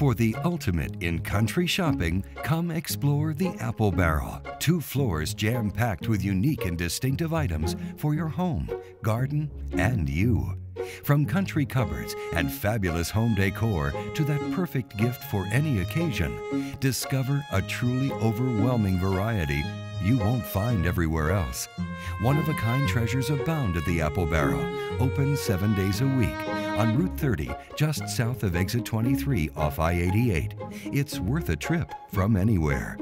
For the ultimate in country shopping, come explore the Apple Barrel. Two floors jam packed with unique and distinctive items for your home, garden, and you. From country cupboards and fabulous home decor to that perfect gift for any occasion, discover a truly overwhelming variety you won't find everywhere else. One of a kind treasures abound at the Apple Barrel, open seven days a week on Route 30, just south of exit 23 off I 88. It's worth a trip from anywhere.